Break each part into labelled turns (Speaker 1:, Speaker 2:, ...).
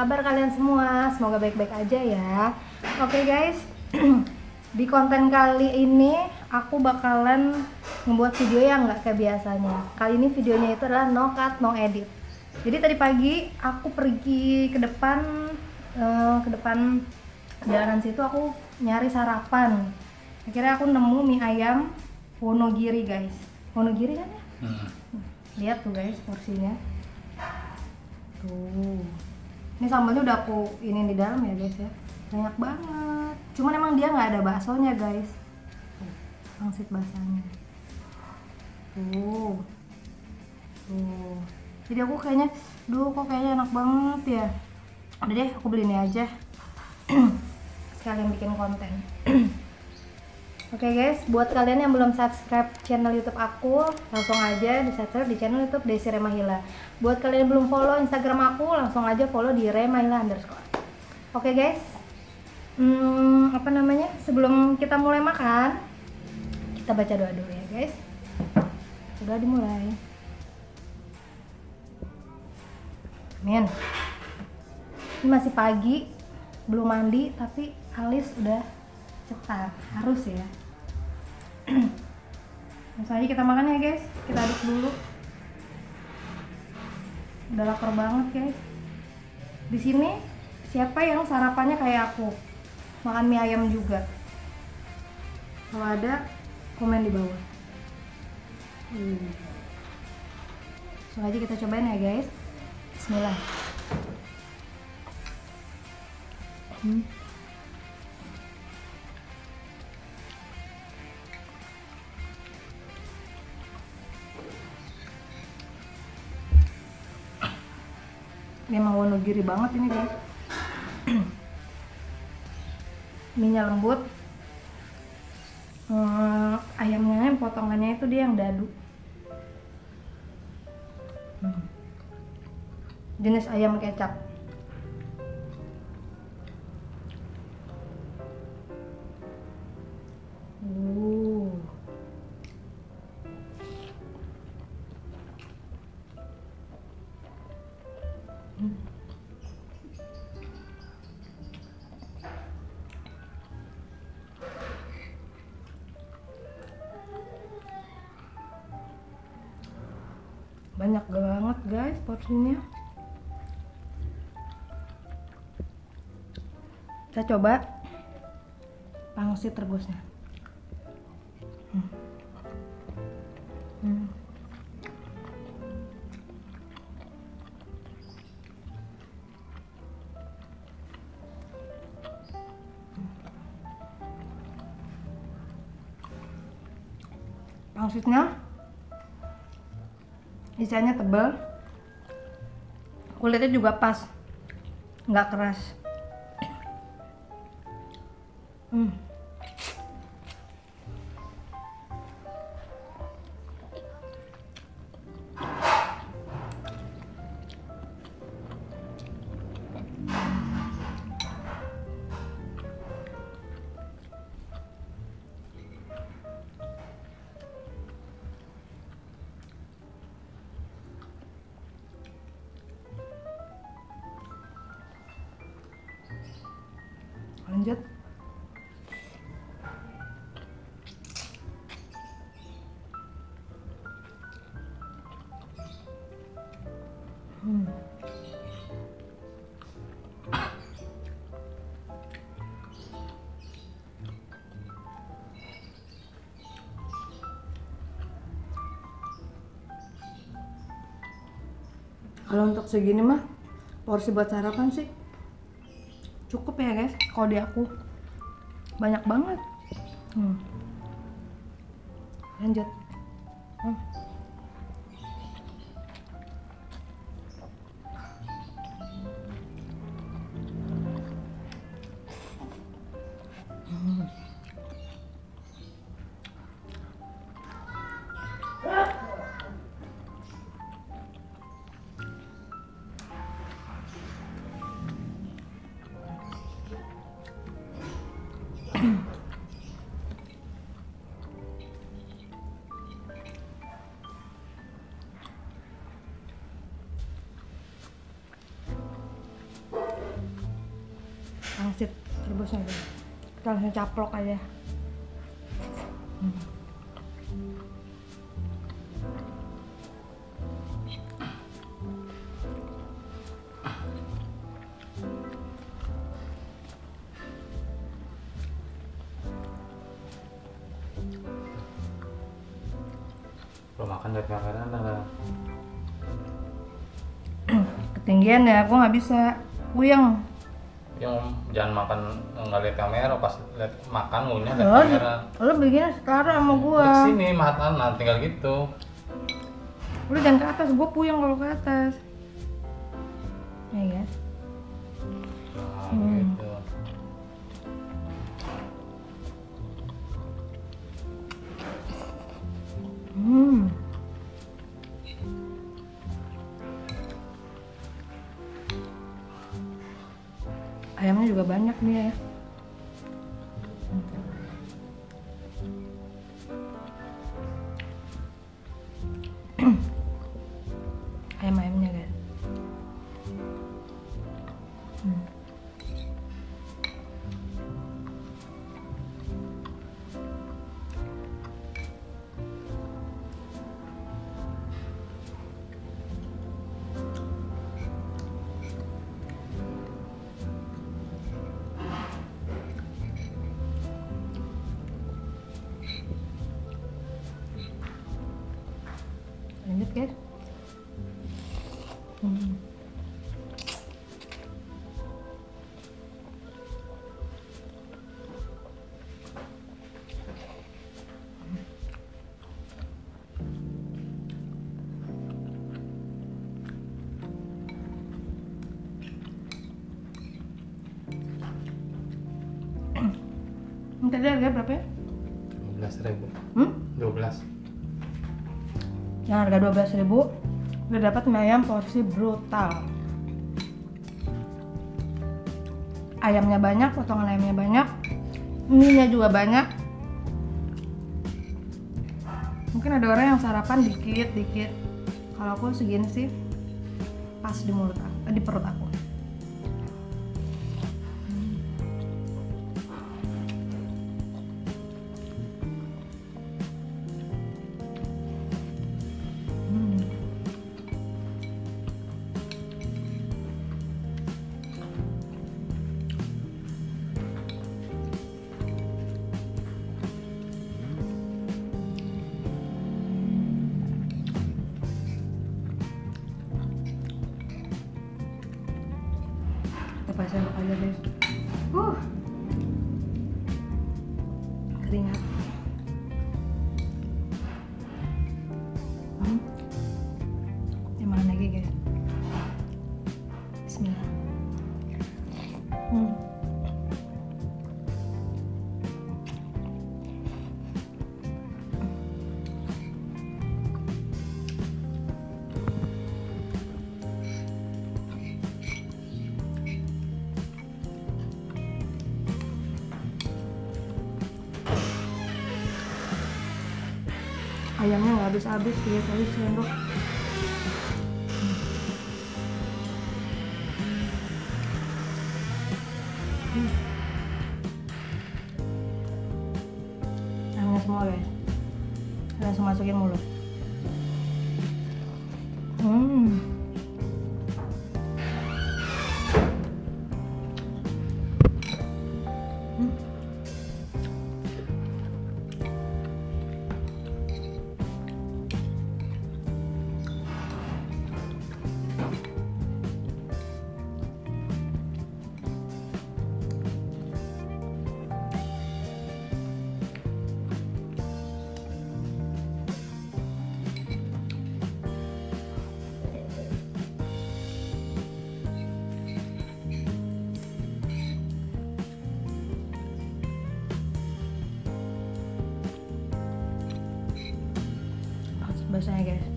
Speaker 1: Kabar kalian semua? Semoga baik-baik aja ya. Oke guys, di konten kali ini aku bakalan membuat video yang nggak kayak biasanya. Kali ini videonya itu adalah no cut, no edit. Jadi tadi pagi aku pergi ke depan, eh, ke depan jalanan situ aku nyari sarapan. Akhirnya aku nemu mie ayam Wonogiri guys. Wonogiri kan ya?
Speaker 2: Hmm.
Speaker 1: lihat tuh guys porsinya tuh ini sambalnya udah aku ini di dalam ya guys ya. Banyak banget. Cuman emang dia nggak ada baksonya guys. Pangsit basahnya tuh. Tuh. Jadi aku kayaknya duh kok kayaknya enak banget ya. Udah deh aku beli ini aja. Sekalian bikin konten Oke guys, buat kalian yang belum subscribe channel YouTube aku, langsung aja di subscribe di channel YouTube Desi Remahila. Buat kalian yang belum follow Instagram aku, langsung aja follow di Remahila underscore. Oke guys, hmm, apa namanya? Sebelum kita mulai makan, kita baca doa dulu ya guys. Sudah dimulai. Amin. Ini masih pagi, belum mandi, tapi alis udah cepat harus ya langsung aja kita makan ya guys. Kita aduk dulu. Udah lapar banget guys. Di sini siapa yang sarapannya kayak aku? Makan mie ayam juga. Kalau ada komen di bawah. Hmm. langsung aja kita cobain ya guys. Bismillah. Hmm. Memang wonogiri banget ini guys minyak lembut hmm, ayamnya potongannya itu dia yang dadu hmm. jenis ayam kecap uh. Banyak banget guys porsinya kita coba pangsit rebusnya hmm. Hmm. pangsitnya isiannya tebal. Kulitnya juga pas. Nggak keras. Hmm. Lanjut hmm. kalau untuk segini mah porsi buat sarapan sih cukup ya guys kalau di aku banyak banget hmm. lanjut hmm. Pangsit rebusnya guys kita langsung caplok aja Hmm.
Speaker 2: Belum makan dari kamera ada.
Speaker 1: ketinggian ya aku nggak bisa puyeng
Speaker 2: Yang jangan makan nggak lihat kamera pas lihat makan ngunyah lihat kamera.
Speaker 1: lo begini setara sama gua
Speaker 2: Di sini makanan tinggal gitu.
Speaker 1: Lu jangan ke atas, gue puyeng kalau ke atas. Ya guys. Ayamnya juga banyak nih ya. Ayam-ayamnya Guys. Hmm. Tadi harga berapa ya?
Speaker 2: 12 ribu.
Speaker 1: Hmm?
Speaker 2: 12.
Speaker 1: Yang harga 12.000 udah dapat mie ayam porsi brutal. Ayamnya banyak, potongan ayamnya banyak, mie-nya juga banyak. Mungkin ada orang yang sarapan dikit dikit. Kalau aku segini sih pas di mulut aku, eh, di perut aku. Pasang aja guys. Uh. Keringat. Hmm. Ayamnya nggak habis-habis, tiga kali sendok. Hmm. Ayamnya semua guys. Langsung masukin mulut. bahasanya guys.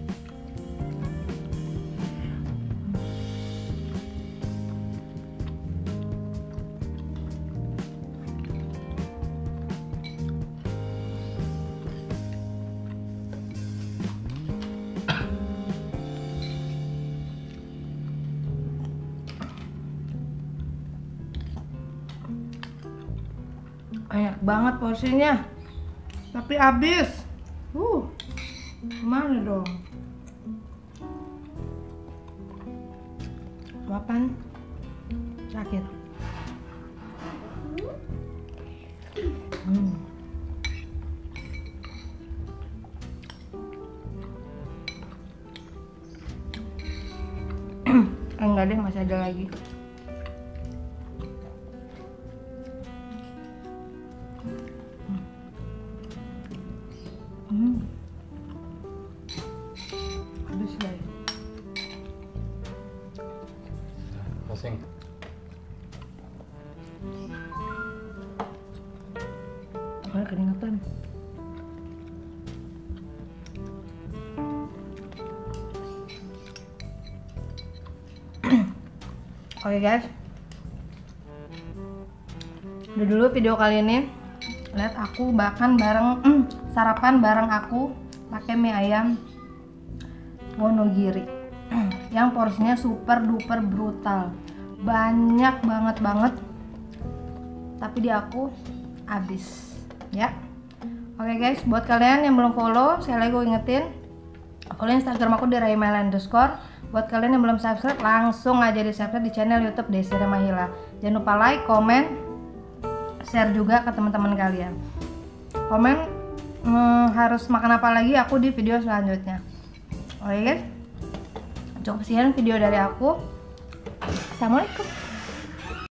Speaker 1: Banyak banget porsinya. Tapi habis gimana dong? Makan terakhir. Hmm. enggak deh masih ada lagi
Speaker 2: Pusing
Speaker 1: Soalnya keringetan. Oke guys. Udah dulu video kali ini. Lihat aku bahkan bareng mm, sarapan bareng aku pakai mie ayam Wonogiri. Yang porsinya super duper brutal. Banyak banget banget. Tapi di aku habis ya. Oke guys, buat kalian yang belum follow, saya lagi gue ingetin follow Instagram aku di Raimel underscore. Buat kalian yang belum subscribe, langsung aja di subscribe di channel YouTube Desi Remahila. Jangan lupa like, comment, share juga ke teman-teman kalian. Komen hmm, harus makan apa lagi aku di video selanjutnya. Oke guys, cukup sekian video dari aku. Assalamualaikum.